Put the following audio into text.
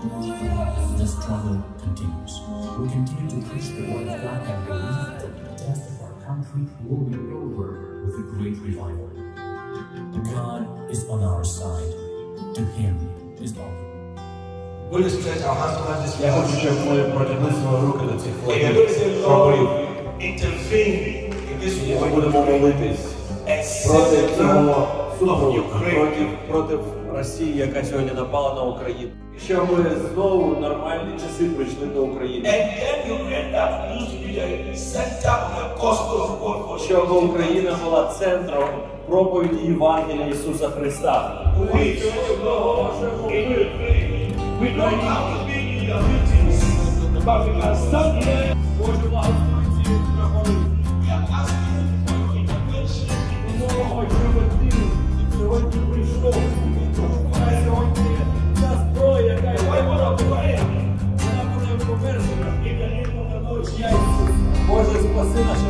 The struggle continues. We continue to preach the word of God and believe that the death of our country will be over with a great revival. God is on our side. To Him is all the Will you stretch our hands over this Я хочу, place? щоб ми протягнули свої руки до цих We are хлопців, going to say, щоб Lord, intervene in this і ми war будемо молитись and Проти цього of проти, Росії, яка сьогодні напала на Україну. Щоб знову нормальні часи прийшли до України. Щоб. Україна була центром проповіді Євангелія Ісуса Христа. We Боже, спаси наші